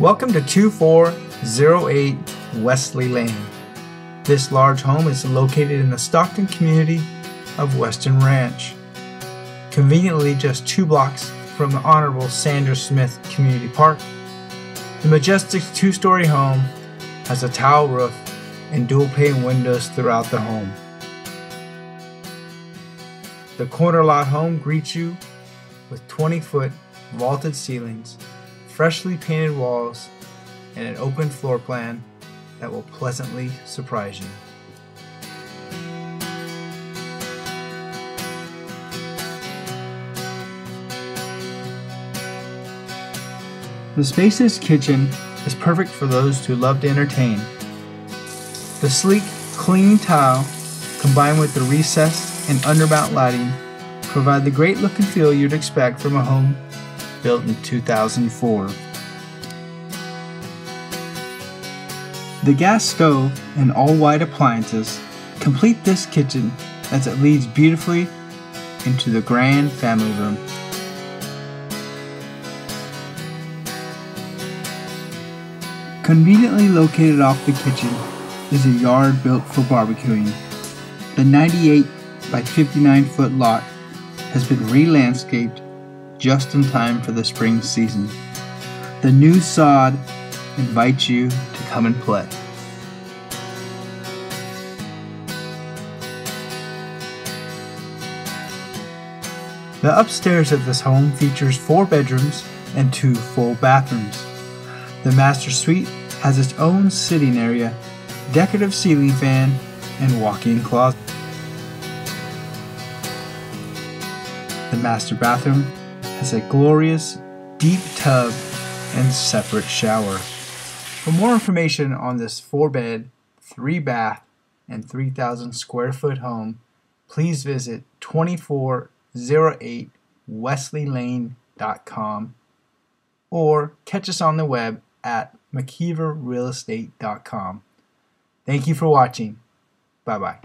Welcome to 2408 Wesley Lane. This large home is located in the Stockton community of Weston Ranch, conveniently just two blocks from the Honorable Sandra Smith Community Park. The majestic two story home has a tile roof and dual pane windows throughout the home. The corner lot home greets you with 20 foot vaulted ceilings, freshly painted walls, and an open floor plan that will pleasantly surprise you. The spacious kitchen is perfect for those who love to entertain. The sleek, clean tile, combined with the recessed and undermount lighting, provide the great look and feel you'd expect from a home built in 2004. The gas stove and all white appliances complete this kitchen as it leads beautifully into the grand family room. Conveniently located off the kitchen is a yard built for barbecuing. The 98 by 59 foot lot has been re-landscaped just in time for the spring season. The new sod invites you to come and play. The upstairs of this home features four bedrooms and two full bathrooms. The master suite has its own sitting area, decorative ceiling fan, and walk-in closet. The master bathroom has a glorious deep tub and separate shower. For more information on this 4 bed, 3 bath, and 3,000 square foot home, please visit 2408wesleylane.com or catch us on the web at mckeeverrealestate.com. Thank you for watching. Bye bye.